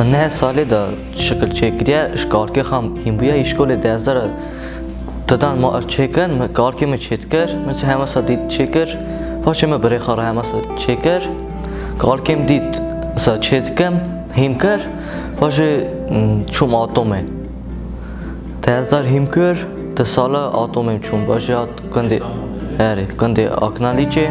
Мне солида шкалчекрия шкарки хам химбия ишколе дезара տտան չեկեն կարգի մը չետկեր մս համասա դիտ չեկեր ոչ մը բրե խարա համասա չեկեր կարգեմ դիտ սա չետկեմ հիմքեր ոչ չում ատոմ են դեզար հիմքեր դսալա դե ատոմ եմ չում ոչ հատ կնդի հերի կնդի ակնալիջի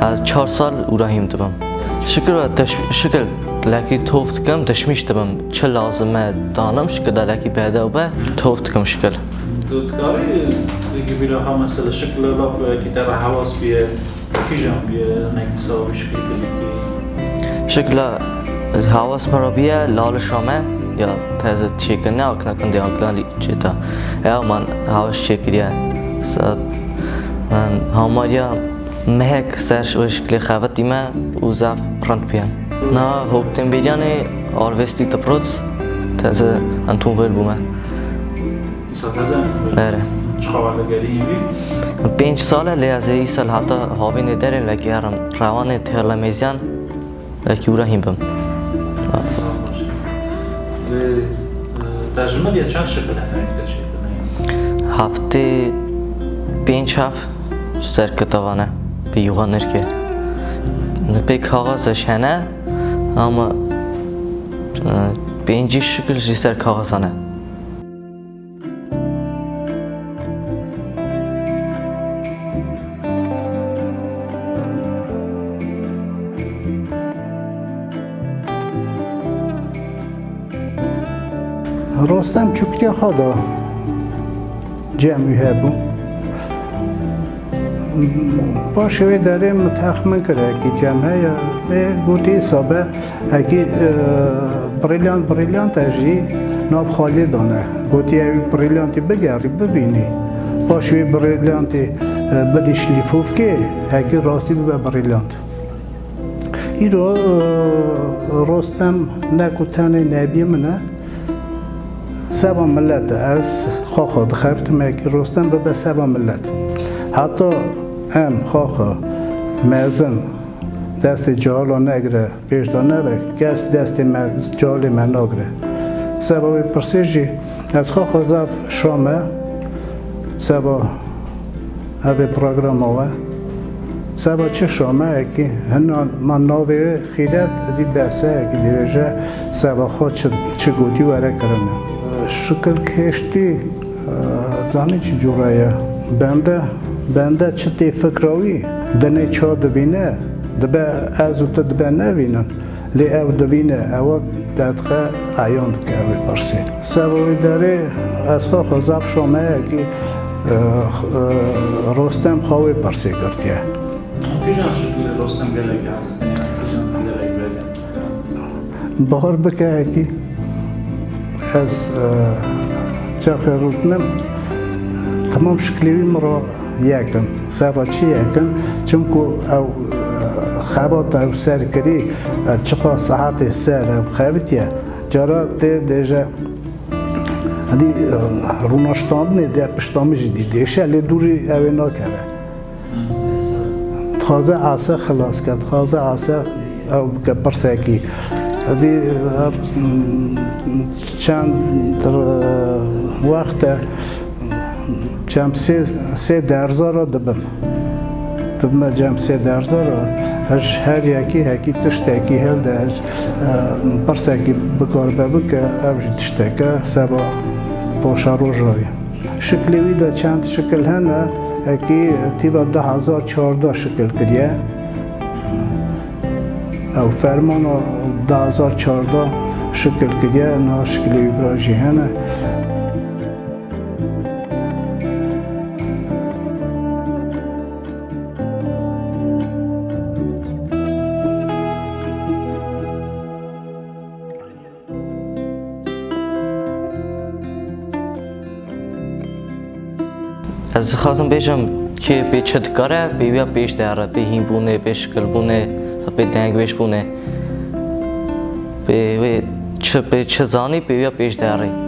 հա 4 հա, սալ ուրա հիմ տվամ را هیم دبم شکل لکی توفت کم تشمیش دبم چه لازمه دانم شکل لکی پیدا به توفت کم شکل دودکاری دیگه بیرا هم مثلا شکل لاف کتاب حواس بیه کیجام بیه نگیسا و شکل کلیکی شکل حواس مرا بیه لال شامه یا تازه چیکن نه اکنه کنده اکنالی چیتا یا من حواس چیکریه من هماریا մեհեք սերշ ուշ գլխավը դիմա ուզավ ռանդպիան։ Նա հոկտեմբերյանի արվեստի դպրոց թեզը ընդունվել բում է։ Սատազը։ Չխավալգերի իմի։ Պենչ սալը լեազե իսալ հատա հավին է դերել լակի արան ռավան է թերլամեզյան լակի ուրա հիմբըմ։ դե, Դաժմը դիա չան շպնը հավտի պենչ հավ սեր կտավան է։ bir yuğanır ki, pek kağaza şənə, amma e, birinci şükür istər kağazana. Rostam çükdə xada cəmi həbun. هبو باشه داره متخمن کرده که جمعه گوتی حسابه اگه بریلیانت بریلیانت اجی ناف خالی دانه. گوتی اوی بریلیانتی بگری ببینی. باشه بریلیانتی بدی شلیفوف که اگه راستی ببه بریلیانت. ای رو رستم نکوتن نبی منه. سبا ملت از خواخا دخفت مکی رستم به سبا ملت. حتی ام خواخا مزن دست جالا نگره پیش دا نره کس دست جال من نگره سبا پرسیجی از خواخا زف شامه سبا اوی پروگرام آوه سبا چه شامه اکی هنان من ناوی خیرت دی بسه اکی دیوژه سبا خود چه گوتی وره کرنه شکل کشتی زانی چی جورایه بنده بنده چه تی فکراوی دنه چا دبینه دبه از و دبه نبینن لی او دبینه او دادخه عیان که اوی پرسی سبایی داره از خواه خزاف شامه که رستم خواهی پرسی کردیه کجان شکل رستم گلگی هست؟ بهار بکه که از چاخ روتنم تمام شکلیوی مرا یەکن سەواچی یەکن چونکو ئەو خەبەتە ئەو سەرکردی چقا سەعاتی سەر ئەو خەوتە جارا تێ دێژە هەدی ڕوونەشتاندنێ دێ پشتامیژی دی دێشە لێ دووری ئەوێ ناکەوە تازە ئاسە خلاص کرد تازە ئاسە ئەو بکە پرسێکی. هەدی چەند وەختە چند سه سه درزا را دبم. دبم جام سه درزا را. هش هر یکی هکی تشتکی هل ده. پرسکی بکار ببک اوج تشتکه سبا پاشا روز روی شکلی ویدا چند شکل هنه هکی تیوا ده هزار چهارده شکل کریه. او فرمان ده هزار چهارده شکل کریه نه شکلی ویراجی هنه از خواستم بگم که به چتکاره به بیا پیش داره به هیم بونه به شکل بونه به دنگ بیش بونه. به چه به چه زانی؟ به بیا پیش داره